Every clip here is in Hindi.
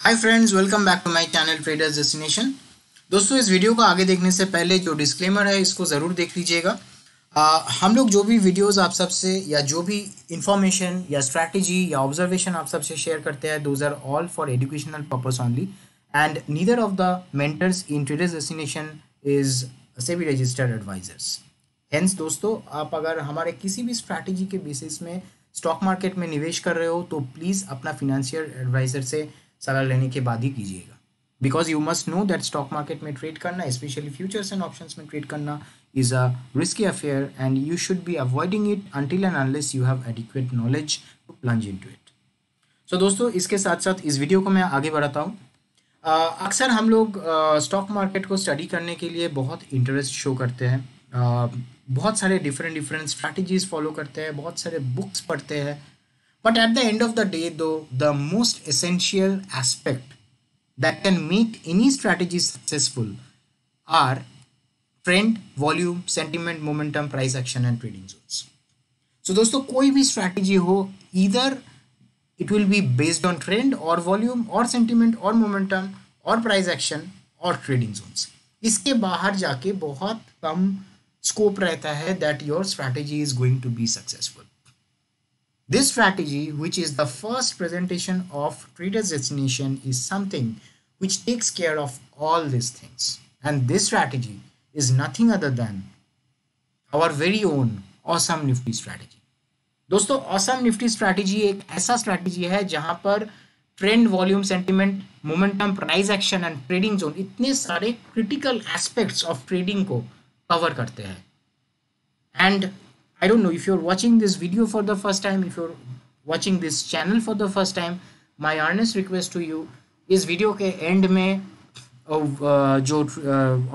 Hi friends welcome back to my channel traders destination दोस्तों, इस वीडियो को आगे देखने से पहले जो डिस्क्लेमर है, इसको ज़रूर देख लीजिएगा। हम लोग जो भी वीडियोस आप सबसे, या जो भी इंफॉर्मेशन या स्ट्रैटेजी या ऑब्जर्वेशन आप सबसे शेयर करते हैं those are all for educational purpose only and neither of the mentors in traders destination is SEBI registered advisors hence दोस्तों, आप अगर हमारे किसी भी स्ट्रैटेजी के बेसिस में स्टॉक मार्केट में निवेश कर रहे हो तो प्लीज़ अपना फिनेंशियल एडवाइज़र से सलाह लेने के बाद ही कीजिएगा। Because you must know that stock market में ट्रेड करना स्पेशली फ्यूचर्स एंड ऑप्शंस में ट्रेड करना is a risky affair and you should be avoiding it until and unless you have adequate knowledge to plunge into it so दोस्तों इसके साथ साथ इस वीडियो को मैं आगे बढ़ाता हूँ। uh, अक्सर हम लोग स्टॉक uh, मार्केट को स्टडी करने के लिए बहुत इंटरेस्ट शो करते हैं। uh, बहुत सारे डिफरेंट डिफरेंट स्ट्रैटेजीज फॉलो करते हैं बहुत सारे बुक्स पढ़ते हैं। But at the end of the day though the most essential aspect that can make any strategy successful are trend volume sentiment momentum price action and trading zones so दोस्तों, कोई भी स्ट्रैटेजी हो इधर it will be based on trend और वॉल्यूम और सेंटिमेंट और मोमेंटम और प्राइस एक्शन और ट्रेडिंग जोन्स इसके बाहर जाके बहुत कम स्कोप रहता है that your strategy is going to be successful This strategy, which is the first presentation of Trader's Destination, is something which takes care of all these things. And this strategy is nothing other than our very own awesome Nifty strategy. दोस्तों awesome Nifty strategy एक ऐसा strategy है जहां पर trend volume sentiment momentum price action and trading zone इतने सारे क्रिटिकल एस्पेक्ट्स ऑफ ट्रेडिंग को कवर करते हैं and no if you are watching this video for the first time if you are watching this channel for the first time my earnest request to you इस वीडियो के एंड में जो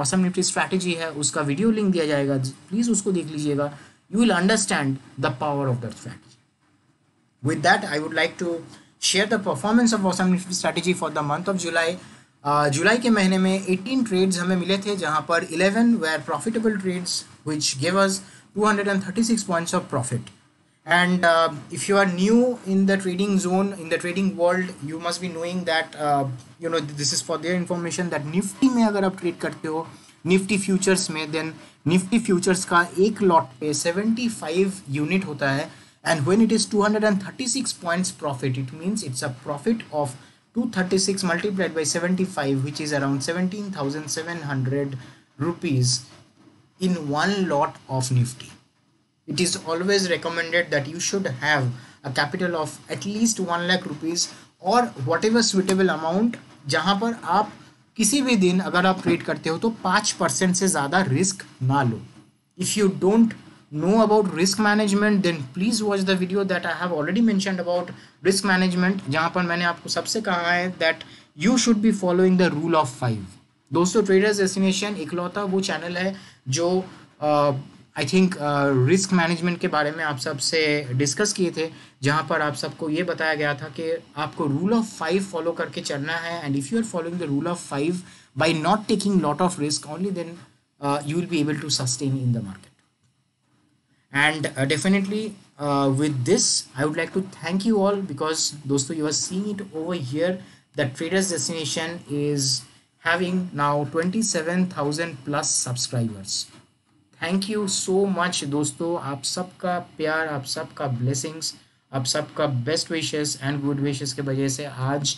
ऑसम निफ्टी स्ट्रैटेजी है, उसका वीडियो लिंक दिया जाएगा। प्लीज़ उसको देख लीजिएगा। You will understand the power of that strategy with that I would like to share the performance of awesome Nifty strategy for the month of July जुलाई के महीने में 18 ट्रेड्स हमें मिले थे, जहाँ पर 11 were profitable trades which gave us 236 points of profit and uh, if you are new in the trading zone in the trading world you must be knowing that uh, you know this is for their information that nifty में अगर आप ट्रेड करते हो निफ्टी फ्यूचर्स में देन निफ्टी फ्यूचर्स का एक लॉट पे 75 यूनिट होता है and when it is 236 points profit it means it's a profit of 236 multiplied by 75 which is around 17700 rupees In one lot of nifty it is always recommended that you should have a capital of at least 1 lakh rupees or whatever suitable amount जहाँ पर आप किसी भी दिन अगर आप ट्रेड करते हो तो पाँच परसेंट से ज़्यादा रिस्क ना लो if you don't know about risk management then please watch the video that I have already mentioned about risk management जहाँ पर मैंने आपको सबसे कहा है that you should be following the rule of five दोस्तों ट्रेडर्स डेस्टिनेशन इकलौता वो चैनल है जो आई थिंक रिस्क मैनेजमेंट के बारे में आप सबसे डिस्कस किए थे जहाँ पर आप सबको ये बताया गया था कि आपको रूल ऑफ़ फाइव फॉलो करके चलना है and if you are following the rule of five by not taking lot of risk only then you will be able to sustain in the market and uh, definitely uh, with this i would like to thank you all because dosto you are seeing it over here that traders destination is having now 27000 plus subscribers thank you so much दोस्तों आप सबका प्यार, आप सबका ब्लेसिंग्स आप सबका best wishes and good wishes के वजह से आज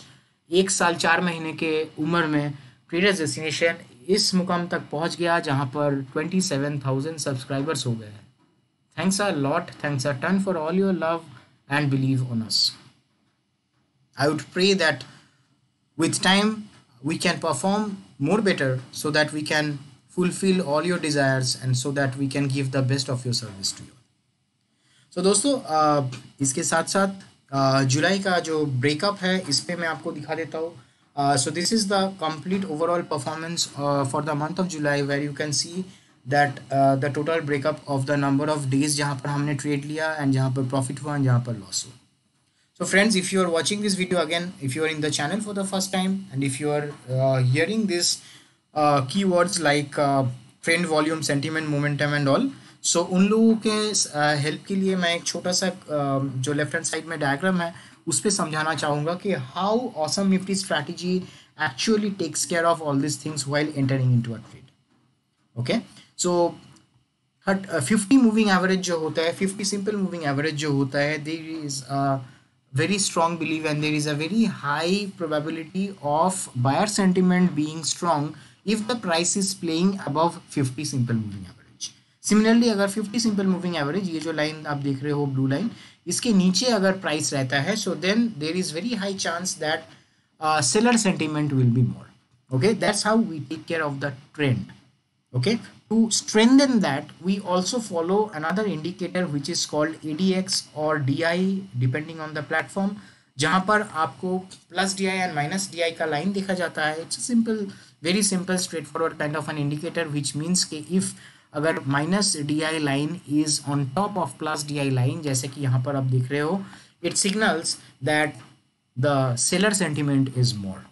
एक साल, चार महीने के उम्र में ट्रेडर्स डेस्टिनेशन इस मुकाम तक पहुँच गया जहाँ पर ट्वेंटी सेवन थाउज़ेंड सब्सक्राइबर्स हो गए हैं Thanks a lot. Thanks a ton for all your love and believe on us. I would pray that with time we can perform more better so that we can fulfill all your desires and so that we can give the best of your service to you. So, दोस्तों इसके साथ साथ जुलाई का जो ब्रेकअप है, इस पर मैं आपको दिखा देता हूँ so this is the complete overall performance for the month of July where you can see that the total breakup of the number of days जहाँ पर हमने ट्रेड लिया एंड जहाँ पर प्रॉफिट हुआ एंड जहाँ पर लॉस हुआ so friends if you are watching this video again if you are in the channel for the first time and if you are uh, hearing this uh, keywords like uh, trend volume sentiment momentum and all so so, उन लोगों के हेल्प uh, के लिए मैं एक छोटा सा uh, जो लेफ़्ट हैंड साइड में डायग्राम है उस पर समझाना चाहूँगा कि how awesome Nifty strategy actually takes care of all this things while entering into a trade okay so हट फिफ्टी मूविंग एवरेज जो होता है फिफ्टी सिंपल मूविंग एवरेज जो होता है there is very strong belief and there is a very high probability of buyer sentiment being strong if the price is playing above 50 simple moving average similarly अगर 50 simple moving average ये जो line आप देख रहे हो blue line इसके नीचे अगर price रहता है so then there is very high chance that uh, seller sentiment will be more okay that's how we take care of the trend okay to strengthen that, we also follow another indicator, which is called ADX or DI depending on the platform, जहाँ पर आपको plus D I and minus D I का लाइन देखा जाता है। It's simple very simple straight forward kind of an indicator which means के इफ़ अगर minus D I line is on top of plus D I line जैसे कि यहाँ पर आप देख रहे हो it signals that the seller sentiment is more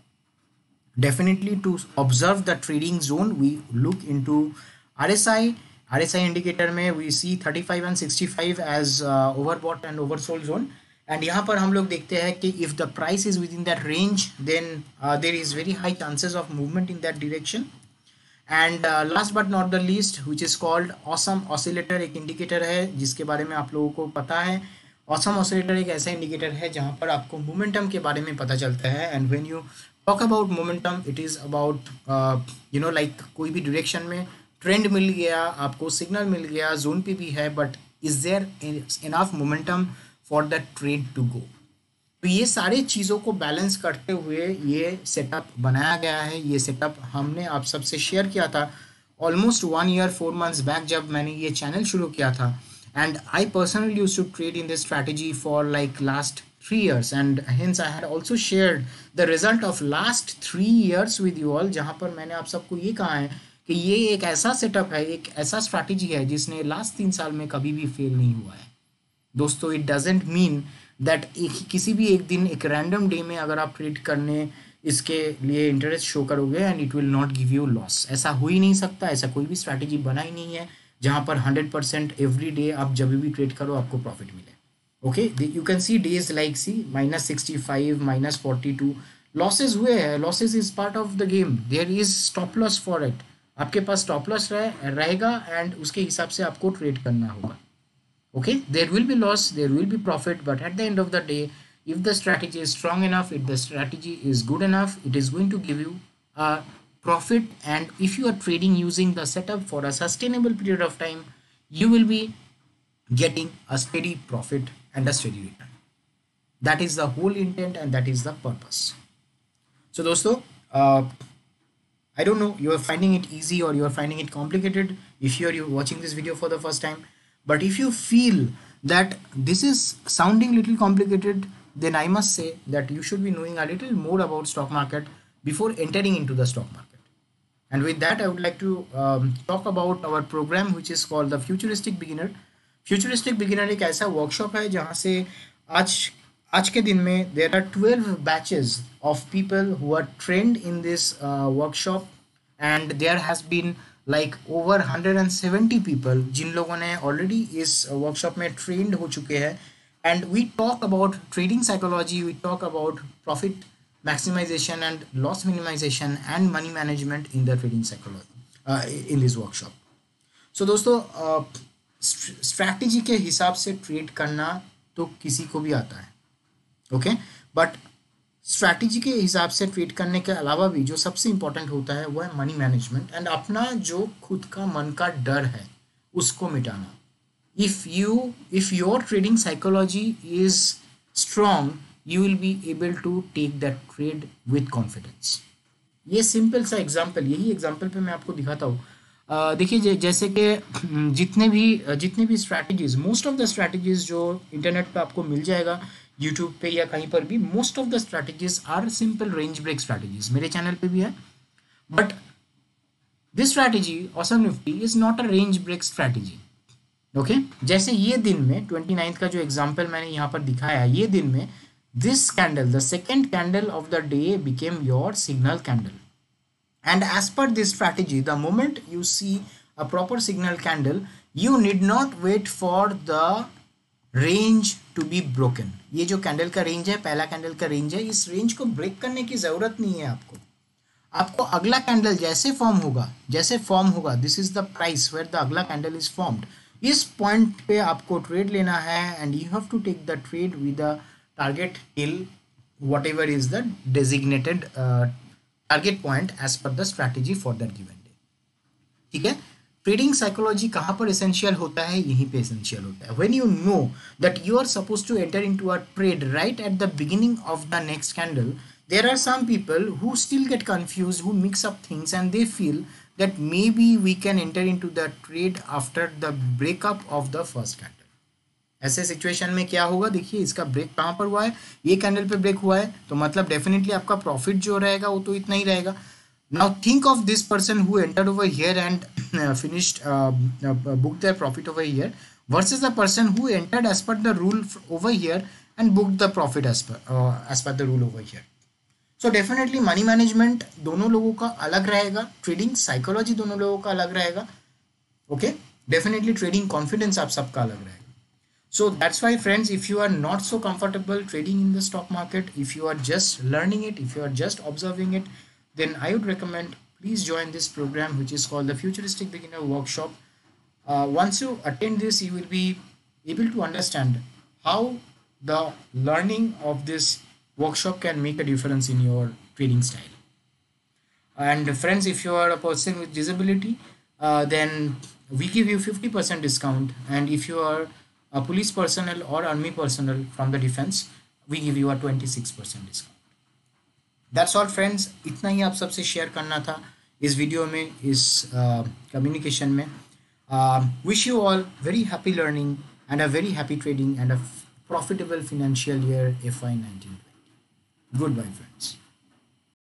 definitely to observe the trading zone, we look into RSI RSI indicator में we see 35 and 65 as uh, overbought and oversold zone. And यहाँ पर हम लोग देखते हैं कि if the price is within that range then uh, there is very high chances of movement in that direction. And last but not the least which is called awesome oscillator एक इंडिकेटर है जिसके बारे में आप लोगों को पता है। ऑसम ऑसिलेटर एक ऐसा इंडिकेटर है जहाँ पर आपको मोमेंटम के बारे में पता चलता है। And when you talk about momentum it is about you know like कोई भी डिरेक्शन में ट्रेंड मिल गया, आपको सिग्नल मिल गया, जोन पे भी है but is there enough momentum for the trade to go तो ये सारे चीज़ों को बैलेंस करते हुए ये सेटअप बनाया गया है। ये सेटअप हमने आप सबसे शेयर किया था almost one year four months back जब मैंने ये चैनल शुरू किया था। And I personally use to trade in this strategy for like last three years and hence I had also shared the result of last three years with you all जहाँ पर मैंने आप सबको ये कहा है कि ये एक ऐसा सेटअप है, एक ऐसा स्ट्रैटेजी है जिसने लास्ट तीन साल में कभी भी फेल नहीं हुआ है। दोस्तों इट डजेंट मीन दैट एक किसी भी एक दिन, एक रैंडम डे में अगर आप ट्रेड करने इसके लिए इंटरेस्ट शो करोगे and it will not give you loss ऐसा हो ही नहीं सकता, ऐसा कोई भी स्ट्रैटेजी बना ही नहीं है जहाँ पर हंड्रेड परसेंट एवरी डे आप जब भी ट्रेड करो, आपको प्रॉफिट मिले। Okay you can see days like see minus sixty five minus forty two losses हुए हैं। Losses is part of the game there is stop loss for it आपके पास स्टॉप लॉस रहे, रहेगा एंड उसके हिसाब से आपको ट्रेड करना होगा। Okay there will be loss there will be profit but at the end of the day if the strategy is strong enough if the strategy is good enough it is going to give you profit and if you are trading using the setup for a sustainable period of time you will be getting a steady profit and a steady return that is the whole intent and that is the purpose so दोस्तों I don't know you are finding it easy or you are finding it complicated if you are watching this video for the first time but if you feel that this is sounding little complicated then I must say that you should be knowing a little more about stock market before entering into the stock market and with that I would like to um, talk about our program which is called the futuristic beginner futuristic beginner एक ऐसा workshop है जहाँ से आज आज के दिन में there are twelve batches of people who are trained in this workshop and there has been like over hundred and seventy people जिन लोगों ने ऑलरेडी इस वर्कशॉप में ट्रेंड हो चुके हैं and we talk about trading psychology we talk about profit maximisation and loss minimisation and money management in the trading psychology in this workshop so दोस्तों स्ट्रैटेजी uh, के हिसाब से ट्रेड करना तो किसी को भी आता है। ओके बट स्ट्रैटेजी के हिसाब से ट्रीट करने के अलावा भी जो सबसे इंपॉर्टेंट होता है, वो है मनी मैनेजमेंट एंड अपना जो खुद का मन का डर है, उसको मिटाना। If you if your trading psychology is strong you will be able to take that trade with confidence ये सिंपल सा एग्ज़ाम्पल यही एग्ज़ाम्पल पे मैं आपको दिखाता हूँ। देखिए जैसे कि, जितने भी जितने भी strategies most of the strategies जो इंटरनेट पे आपको मिल जाएगा यूट्यूब पे या कहीं पर भी most of the strategies are simple range break strategies मेरे चैनल पे भी है। But this strategy awesome Nifty is not a range break strategy okay जैसे ये दिन में ट्वेंटी नाइन्थ का जो एग्ज़ाम्पल मैंने यहाँ पर दिखाया, ये दिन में this candle the second candle of the day became your signal candle and as per this strategy the moment you see a proper signal candle you need not wait for the range to be broken ये जो कैंडल का रेंज है, पहला कैंडल का रेंज है, इस रेंज को ब्रेक करने की ज़रूरत नहीं है आपको। आपको अगला कैंडल जैसे फॉर्म होगा, जैसे फॉर्म होगा this is the price where the अगला कैंडल इज़ फॉर्म्ड इस पॉइंट पे आपको ट्रेड लेना है and you have to take the trade with the target till whatever is the designated target point as per the strategy for that given day ठीक है? ट्रेडिंग साइकोलॉजी कहाँ पर एसेंशियल होता है? यहीं पे एसेंशियल होता है। When you know that you are suppose to enter into a trade right at the beginning of the next candle there are some people who still get confused, who mix up things, and they feel that maybe we can enter into the trade after the breakup of the first candle ऐसे सिचुएशन में क्या होगा? देखिए, इसका ब्रेक कहाँ पर हुआ है? ये कैंडल पे ब्रेक हुआ है तो मतलब डेफिनेटली आपका प्रॉफिट जो रहेगा, वो तो इतना ही रहेगा। now think of this person who entered over here and uh, finished uh, uh, booked their profit over here versus the person who entered as per the rule over here and booked the profit as per uh, as per the rule over here so definitely money management दोनों लोगों का अलग रहेगा trading psychology दोनों लोगों का अलग रहेगा okay definitely trading confidence आप सबका अलग रहेगा so that's why friends if you are not so comfortable trading in the stock market if you are just learning it if you are just observing it then I would recommend please join this program which is called the Futuristic Beginner Workshop. Uh, once you attend this, you will be able to understand how the learning of this workshop can make a difference in your trading style. And friends, if you are a person with disability, uh, then we give you 50% discount. And if you are a police personnel or army personnel from the defense, we give you a 26% discount. That's all friends इतना ही आप सबसे शेयर करना था इस वीडियो में इस कम्युनिकेशन uh, में. Wish you all very happy learning and a very happy trading and a profitable financial year F I nineteen goodbye friends